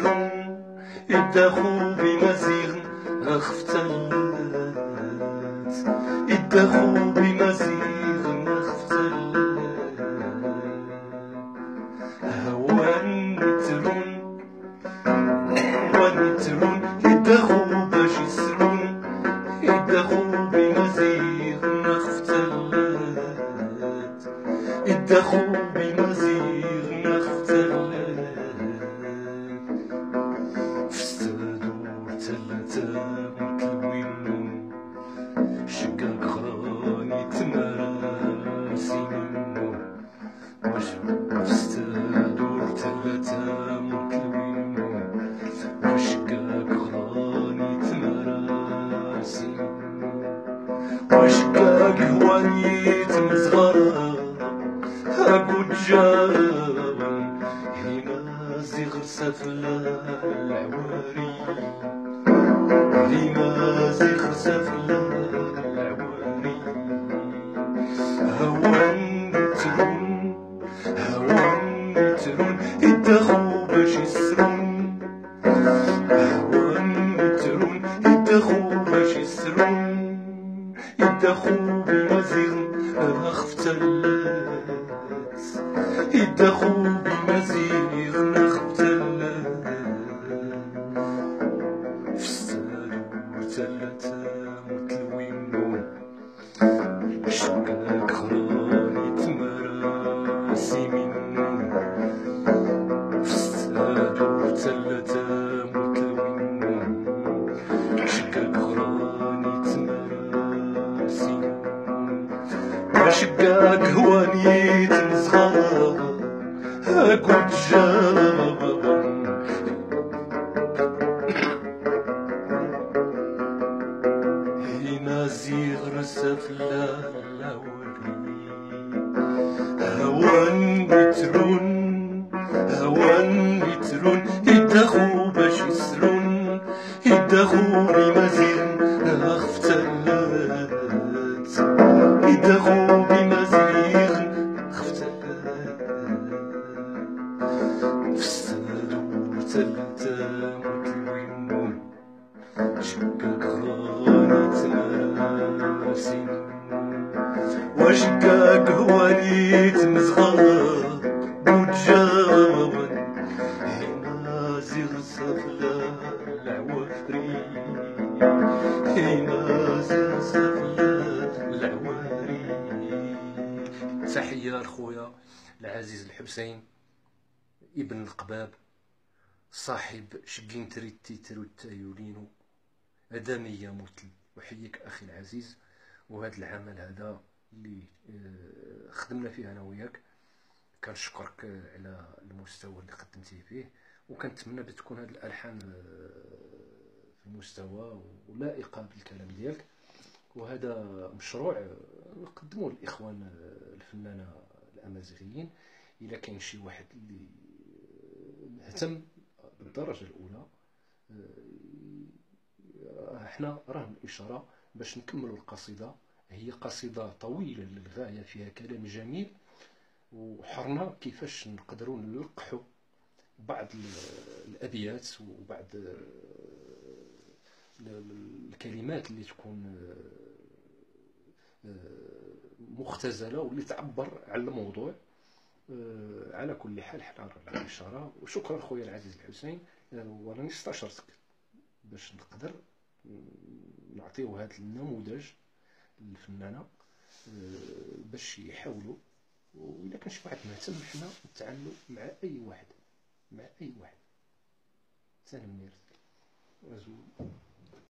باش يسرون يدخو بمزيغ أخفتلات يدخو بمزيغ أخفتلات أوان يترون أوان يترون يدخو باش يسرون يدخو بمزيغ أخفتلات يدخو بمزيغ وشقاق هوانيت مزغرة أقول جابا هنا زغر سفلا العواري. هنا زغر سفلا العواري. هوان ترون هوان ترون. يدخو باش يسرون يدخو بمزيغ أخفتلات فستانو تلاتة متلوين شقاك خراني تمراسي منو. فستادو تلاتة متلوين شقاك خراني تمراسي وشقاك هوانيت مزغرة أقول جابا هنا زيغ سفلا الأولي هوان يترون هوان يترون يدخو باش تماسي وشقاق هوانيت مزغرة بوجابا هنا زغز سفلا العوافري مازال سفلا العواري تحية لخويا العزيز الحسين. ابن القباب صاحب شقين تريتي تروت يولينو أدمية مثل أحييك أخي العزيز. وهذا العمل هذا اللي آه، خدمنا فيه أنا وياك. كنشكرك على المستوى اللي قدمتيه فيه. وكنتمنى بتكون هذه الألحان آه، في المستوى ولائقة بالكلام ديالك. وهذا مشروع آه، نقدموه للإخوان الفنانة الأمازيغيين. إلا كاين شي واحد اللي مهتم بالدرجة الأولى إحنا راه الإشارة باش نكملوا القصيدة. هي قصيدة طويلة للغاية فيها كلام جميل وحرنا كيفاش نقدروا نلقحوا بعض الأبيات وبعض الكلمات اللي تكون مختزلة واللي تعبر على الموضوع. على كل حال حنا على الإشارة وشكرا خويا العزيز الحسين. وراني استشرتك باش نقدر نعطيو هذا النموذج للفنانة آه، باش يحاولوا. واذا كان شي واحد مهتم حنا نتعاملوا مع أي واحد مع أي واحد. سهل منير